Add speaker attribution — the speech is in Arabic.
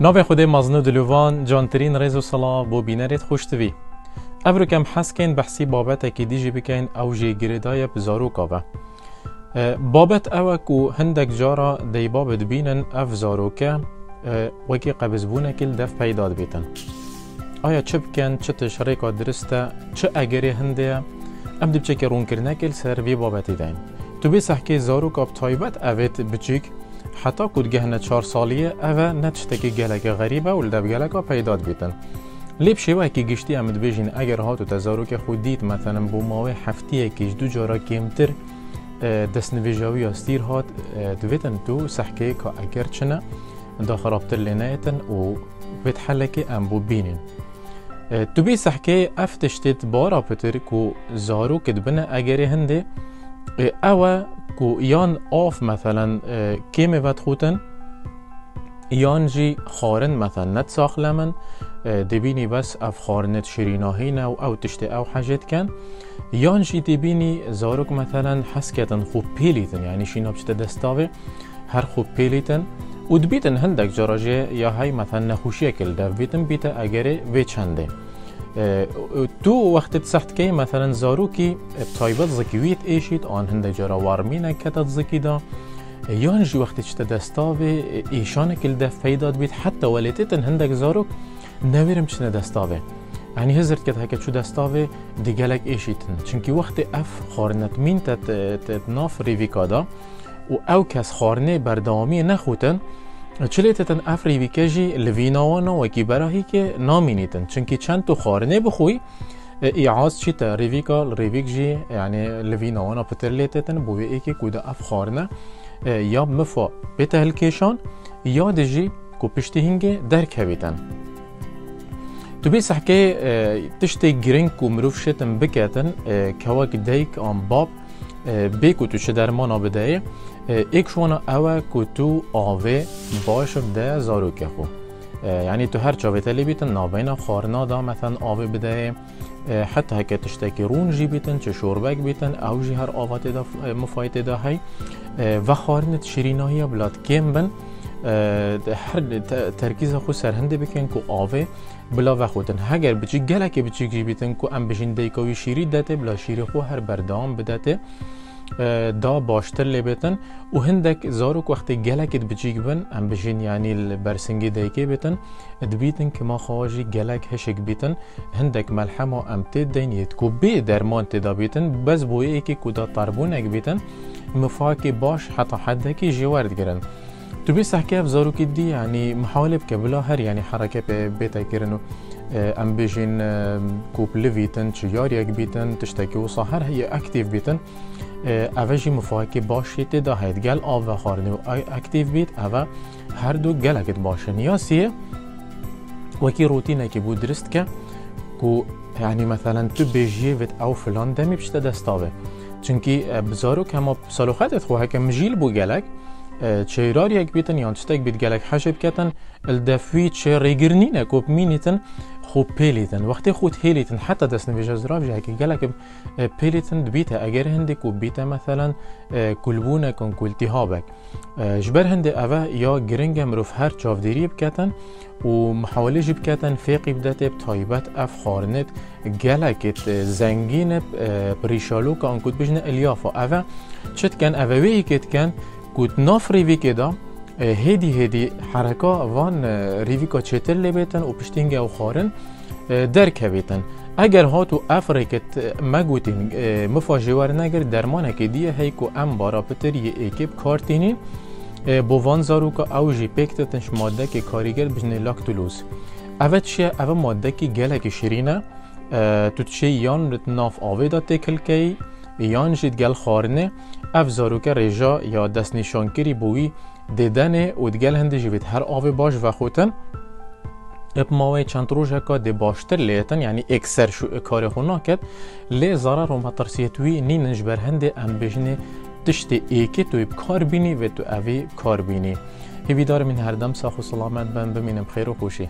Speaker 1: ناو خود مزنو دلوان جانترین ریز و سلا بو بینرت خوشتوی افرو کم حس کن بحثی بابت اکی دیجی بکن او جی گریدای بزارو کابه بابت او کو هندک جارا دی بابت بینن اف زارو که وکی قبض بونه کل دف پیداد بیتن آیا چه بکن چه تشریکا درسته چه اگری هنده ام دی بچه که رون کرنه کل سر وی بابتی دین تو بی حتی کود گهنه چهار سالیه اوه نتشتکی گلک غریبه و لدب گلکا پیداد بیتن. لیب شیوه که گشتی امد بیجین اگر هاتو که خود دید مثلا بو ماوه هفتیه کش دو جارا کمتر دست نویجاوی استیر هات دویتن. تو سحکه که اگر چنه دا خرابتر لنایتن و بيت حلكي ام بو بينين تو بي سحكي افتشتت بارا بتر كو زارو كدبنا اگري هندي أو یان آف مثلا کیم وت خوتن یان جی خارن مثلا نت ساخلمن دبینی بس اف خارنت شریناهی نو أو تشت أو حاجت کن یان جی دبینی زارک مثلا حسکتن خوب پیلیتن یعنی شینا بشت دستاوه هر خوب پیلیتن و دبیتن هندک جراجه یا مثلا نخوشی کل دو بیتن بیتا چنده تو وقت تسحت کی مثلا زاروکی تایبت زکیویت ایشید آن هنده جرا وارمینه کتت زکی دا. یان جی وقتی چه دستاوه ایشانه کل دف پیداد بید حتی ولیتتن هندک زاروک نویرم چنه دستاوه. يعني هزرت كده هكا شو دستاوي دي جالك ايشيتن چونكي وقت اف خارنت مين تت تناف ريفيكا دا و أو کس خارنه بردامی نخوتن چلیتتن افری ویکجی و کی براهی که نامینیتن. چونکی چند تو خارنه بخوی ایعاز چی تا ریویکا ریویک جی یعنی لویناوانا پتر لیتتن بوی ای که کودا اف خارنه یا مفا بتهل کشان یا دجی کو پشتی هنگه درک هویتن تو بی سحکه تشتی گرنگ کو مروف شتن بکتن کواک دیک آن باب بی که تو چه درمانا بدهی ایک شوانا اوه که تو آوه باشم ده زارو که خو یعنی تو هر چاوه تلی بیتن نابینا خارنا دا مثلا آوه بده، حتی هکه تشتکی رون جی بیتن چه شوربک بیتن او جی هر آوات دا مفایت دا هی و خارنت شیرینایی بلاد کم بند هەر تەرکیزە خو سەرهندێ بکەن و ئاوێ بلا وەخوتن هەگەر بچی گەلێکی بچیکی بیتن و ئەم بژین دەیکەوی شیری دەتێ بلا شیری خۆ هەر بەردام بدەتێ دا باشتر لێ بێتن و هەندێک زارۆک وەختی گەلێکت بچیک بن ئەم بژین ینی بەرسنگی دەیکێ بێتن دبیتن کە ماخواژی گەلک هەشێک بیتن. هەندێک مەلحەما ئەم تێ دەینێت کو بێ دەرمان تێدا بیتن. بەس بۆ یەکی کودا تاربوونێک بیتن. مفاکی باش حتا حدێکی ژێوەردگرن. تو بي سحكي زاروكي دي يعني محاولة بكبلا هر يعني حركة بيتا كيرنو. أم بيجين كوب لفيتن تشياريك بيتن تشتكي وصهر هي أكتيف بيتن. اوه مفاهمه باشی تدا هید گل آب و خارنی و اکتیو بید اوه هر دو گل اکت باشه نیاسیه وکی روتینه که بود درست که کو يعني مثلا تو بيجي فيت أو فلان دمي بشتا دستاوه. چونكي بزارو كما سالوخاتت خو هكا مجيل بو گلك چیرار یک بیتن یان چتک بیت گلک حشب کتن الدفوی چه ریگرنینه کوب مینیتن خوب پیلیتن. وقتی خود هیلیتن حتی دست نویج از راف جایی که گلک پیلیتن دبیته اگر هنده کوب بیته مثلا کلبونه کن کلتیهابک جبر هنده اوه یا گرنگ مروف هر چافدیری بکتن و محاوله جی بکتن فیقی بدته بتایبت اف خارنت گلکت زنگین پریشالو که آن کود بجنه الیافا اوه چت کن اوه وی کت کن كوت ناف ريفيكي دا هيدي هيدي حركة وان ريفيكا چتر لبيتن و پشتنگه او خارن درک هبیتن اگر هاتو افریکت مگوتین مفاجور نگر درمانه که دیه هی کو ام بارا پتر یه ایکیب کارتینی بو وان زارو که او جی پیکتتنش ماده که کاریگر بجنه لاکتولوز اوه چیه اوه ماده که گله که شیرینه تو چه یان رت ناف آوه دا تکل که یان جید گل خارنه اف زاروکه ریجا یا دست نشانکری بوی دیدن و دگل هنده جوید هر آوه باش و خوتن. اپ ماوی چند روژه که دی باشتر لیتن یعنی اکسر شو کار خونا کد لی ضرر و مترسیتوی نی نجبر هنده ام بجنه تشت ایکی تو کار بینی و تو اوی کار بینی. هیوی دار من هر دم ساخ سلامت بن بمینم خیر و خوشی.